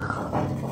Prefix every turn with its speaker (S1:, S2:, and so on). S1: Oh, my God.